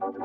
Thank you.